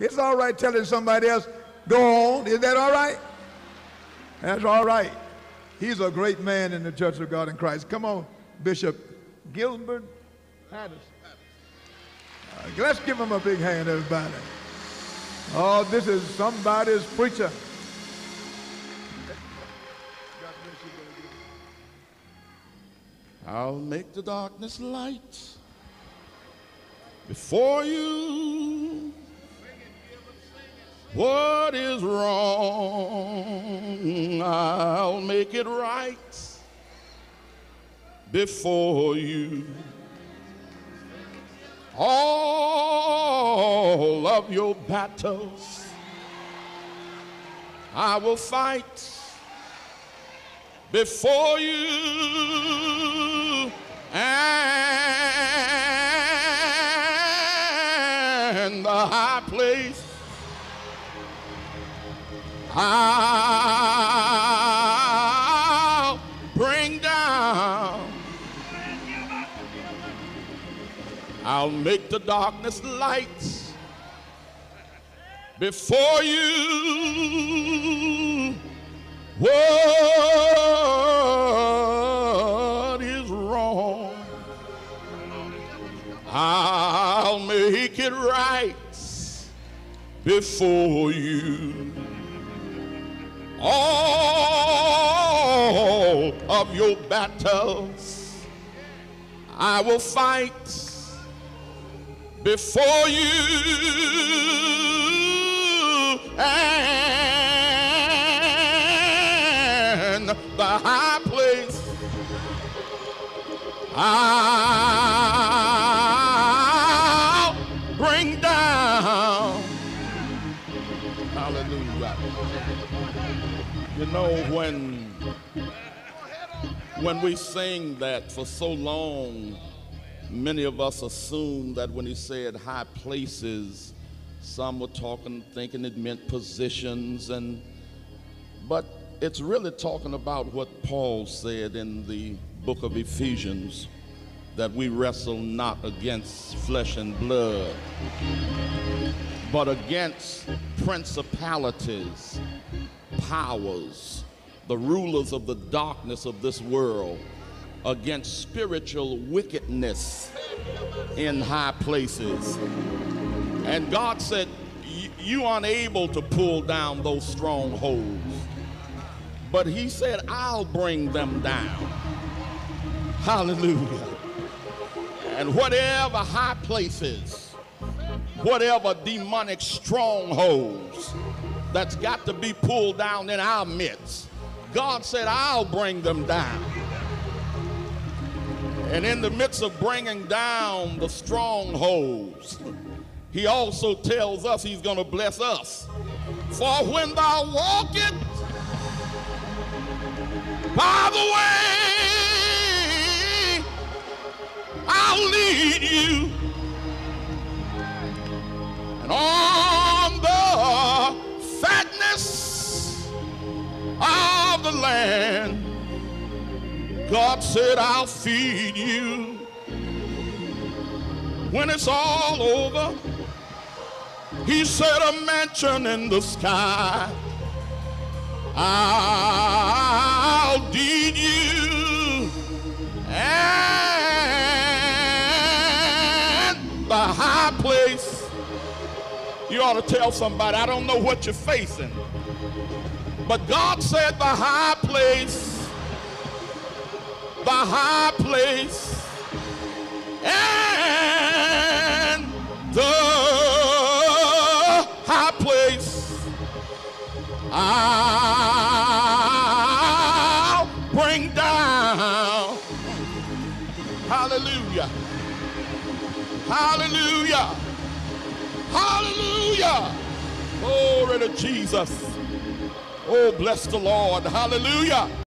It's all right telling somebody else, go on. Is that all right? That's all right. He's a great man in the Church of God in Christ. Come on, Bishop Gilbert Patterson. Uh, let's give him a big hand, everybody. Oh, this is somebody's preacher. I'll make the darkness light before you. What is wrong, I'll make it right before you. All of your battles I will fight before you and I'll bring down I'll make the darkness light before you what is wrong? I'll make it right before you. All of your battles I will fight before you. And the high place I'll Hallelujah. You know when when we sing that for so long, many of us assume that when he said high places, some were talking, thinking it meant positions, and but it's really talking about what Paul said in the book of Ephesians that we wrestle not against flesh and blood, but against principalities, powers, the rulers of the darkness of this world, against spiritual wickedness in high places. And God said, You are unable to pull down those strongholds. But He said, I'll bring them down. Hallelujah. And whatever high places, whatever demonic strongholds that's got to be pulled down in our midst, God said, I'll bring them down. And in the midst of bringing down the strongholds, he also tells us he's going to bless us. For when thou walkest by the way, I'll lead you. And on the fatness of the land, God said, I'll feed you. When it's all over, He said, a mansion in the sky. I'll You ought to tell somebody, I don't know what you're facing, but God said the high place, the high place, and the high place. I'll bring down. Hallelujah. Hallelujah. Hallelujah. Glory to Jesus. Oh, bless the Lord. Hallelujah.